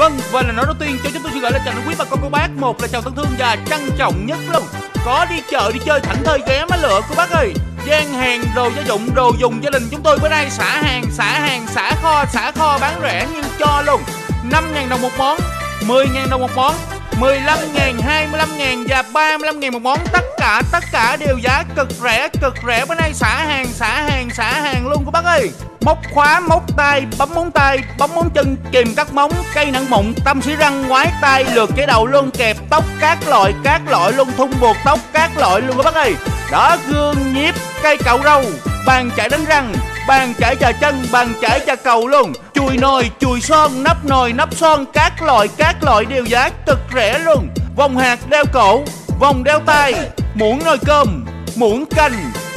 Vâng, và là nói đầu tiên cho chúng tôi xin gọi là chào quý bà con cô bác Một là chào thân thương và trân trọng nhất luôn Có đi chợ đi chơi thảnh thơi ghé má lựa cô bác ơi. Gian hàng đồ gia dụng đồ dùng gia đình chúng tôi bữa nay xả hàng xả hàng xả kho xả kho bán rẻ nhưng cho luôn. 5 ngàn đồng một món 10 ngàn đồng một món 15 ngàn, 25 ngàn và 35 ngàn một món. Tất cả, tất cả đều giá cực rẻ, cực rẻ. Bữa nay xả hàng, xả hàng, xả hàng luôn của bác ơi. Móc khóa, móc tay, bấm móng tay, bấm móng chân, kìm cắt móng Cây nặng mụn, tâm sĩ răng, ngoái tay, lượt cái đầu luôn Kẹp tóc các loại, các loại luôn Thun buộc tóc các loại luôn các bác ơi. Đó, gương, nhiếp, cây cạo râu Bàn chải đánh răng, bàn chải chà chân, bàn chải chà cầu luôn. Chùi nồi, chùi son, nắp nồi, nắp son Các loại, các loại đều giá cực rẻ luôn. Vòng hạt đeo cổ, vòng đeo tay Muỗng nồi cơm, muỗng canh,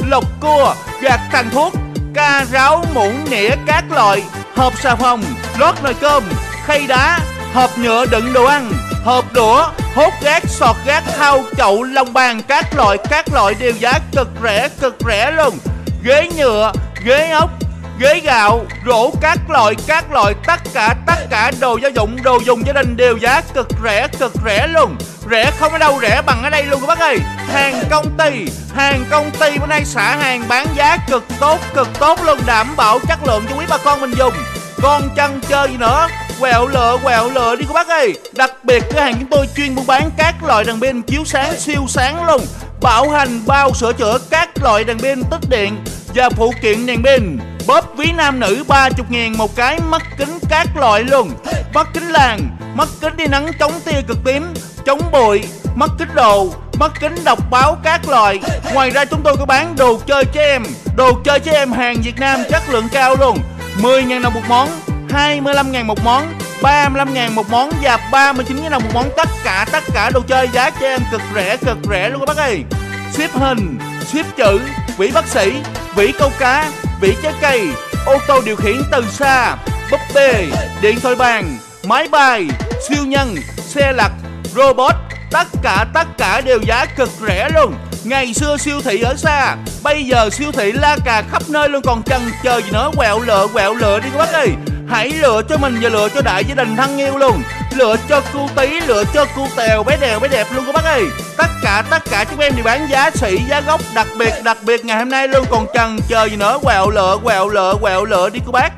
lọc cua, gạt tàn thuốc Ca ráo, muỗng nĩa các loại. Hộp xà phòng, lót nồi cơm, khay đá Hộp nhựa đựng đồ ăn, hộp đũa Hốt gác, sọt gác, thau, chậu, lông bàn Các loại, các loại đều giá cực rẻ, cực rẻ luôn. Ghế nhựa, ghế ốc, ghế gạo, rổ các loại, các loại, tất cả, tất cả đồ gia dụng, đồ dùng gia đình đều giá cực rẻ, cực rẻ luôn. Rẻ không ở đâu rẻ bằng ở đây luôn các bác ơi. Hàng công ty, hàng công ty bữa nay xả hàng bán giá cực tốt, cực tốt luôn, đảm bảo chất lượng cho quý bà con mình dùng. Con chân chơi gì nữa, quẹo lựa quẹo lựa đi các bác ơi đặc biệt cửa hàng chúng tôi chuyên buôn bán các loại đèn pin chiếu sáng siêu sáng luôn bảo hành bao sửa chữa các loại đèn pin tích điện và phụ kiện đèn pin Bóp ví nam nữ 30 ngàn một cái mắt kính các loại luôn. Mắt kính làng, mắt kính đi nắng chống tia cực tím Chống bụi, mắt kính đồ, mắt kính đọc báo các loại. Ngoài ra chúng tôi có bán đồ chơi cho em. Đồ chơi cho em hàng Việt Nam chất lượng cao luôn. 10 ngàn đồng một món 25 ngàn một món 35 ngàn một món và 39 ngàn đồng một món. Tất cả tất cả đồ chơi giá cho em cực rẻ cực rẻ luôn các bác ơi. Ship hình, ship chữ, vĩ bác sĩ, vỉ câu cá vỉ trái cây, ô tô điều khiển từ xa, búp bê, điện thoại bàn, máy bay, siêu nhân, xe lặt, robot, tất cả tất cả đều giá cực rẻ luôn. Ngày xưa siêu thị ở xa, bây giờ siêu thị la cà khắp nơi luôn còn chần chờ gì nữa, quẹo lựa quẹo lựa đi các bác ơi. Hãy lựa cho mình và lựa cho đại gia đình thân yêu luôn. Lựa cho cu tí, lựa cho cu tèo, bé đèo, bé đẹp luôn các bác ơi. Tất cả, tất cả chúng em đều bán giá sỉ, giá gốc Đặc biệt, đặc biệt ngày hôm nay luôn còn chần chờ gì nữa. Quẹo lựa, quẹo lựa, quẹo lựa đi cô bác.